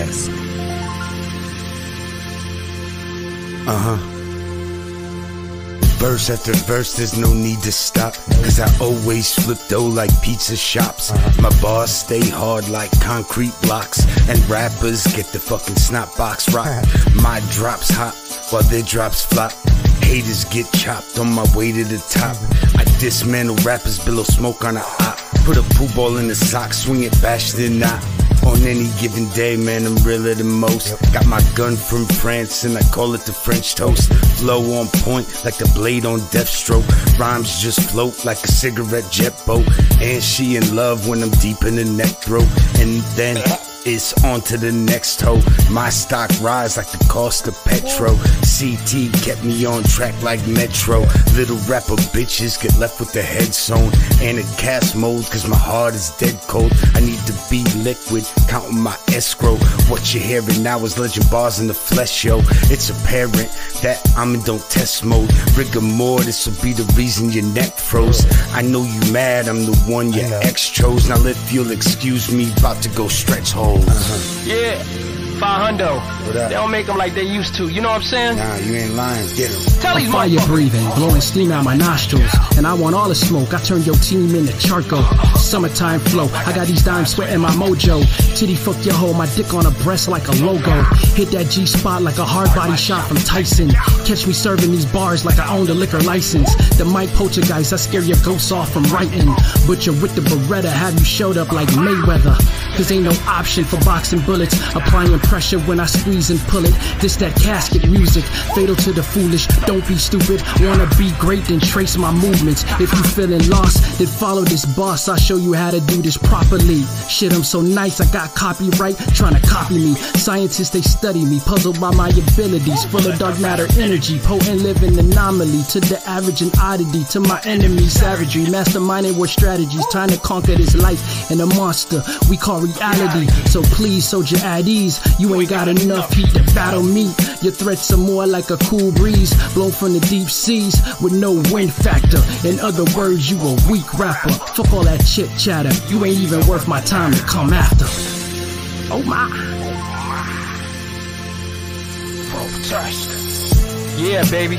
grotesque. Uh huh. Verse after verse, there's no need to stop. Cause I always flip dough like pizza shops. My bars stay hard like concrete blocks. And rappers get the fucking snot box rock. My drops hot while their drops flop. Haters get chopped on my way to the top. I dismantle rappers, below smoke on a op. Put a pool ball in the sock, swing it, bash the knot. On any given day, man, I'm realer than most. Got my gun from France and I call it the French toast. Flow on point like the blade on Deathstroke. Rhymes just float like a cigarette jet boat. And she in love when I'm deep in the neck throat. And then it's on to the next hoe. My stock rise like the cost of petrol. CT kept me on track like Metro. Little rapper bitches get left with their head sewn. And a cast mode cause my heart is dead cold. I need to be liquid, counting my escrow. What you're hearing now is legend bars in the flesh, yo. It's apparent that I'm in don't test mode. Rigor mortis will be the reason your neck froze. I know you mad, I'm the one your ex chose. Now if you'll excuse me, about to go stretch holes. Uh-huh. Yeah, five hundo. What up? They don't make them like they used to. You know what I'm saying? Nah, you ain't lying. Get him. Tell these Fire motherfuckers. breathing, blowing steam out my nostrils. And I want all the smoke. I turn your team into charcoal. Summertime flow. I got these dimes sweating my mojo. Titty fuck your hoe, my dick on a breast like a logo. Hit that G spot like a hard body shot from Tyson. Catch me serving these bars like I own the liquor license. The Mike Poacher guys, I scare your ghosts off from writing. Butcher with the Beretta, have you showed up like Mayweather. Cause ain't no option for boxing bullets. Applying pressure when I squeeze and pull it. This that casket music, fatal to the foolish. Don't be stupid. Wanna be great, then trace my movements. If you feeling lost, then follow this boss. I'll show you how to do this properly. Shit, I'm so nice, I got copyright trying to copy me. Scientists, they study me, puzzled by my abilities. Full of dark matter energy, potent living anomaly. To the average and oddity, to my enemies, savagery. Masterminding war strategies, trying to conquer this life and a monster we call reality. So please, soldier at ease. You ain't got enough heat to battle me. Your threats are more like a cool breeze, blown from the deep seas with no wind factor. In other words, you a weak rapper. Fuck all that chit chatter. You ain't even worth my time to come after. Oh my. Grotesque. Yeah, baby.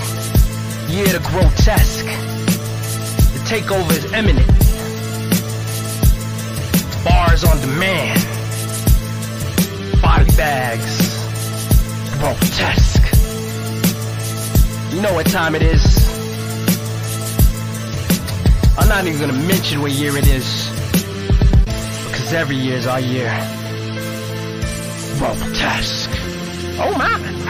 Yeah, the grotesque. The takeover is imminent. Bars on demand. Body bags. Grotesque. You know what time it is. I'm not even gonna mention what year it is. Because every year is our year. Grotesque. Oh my.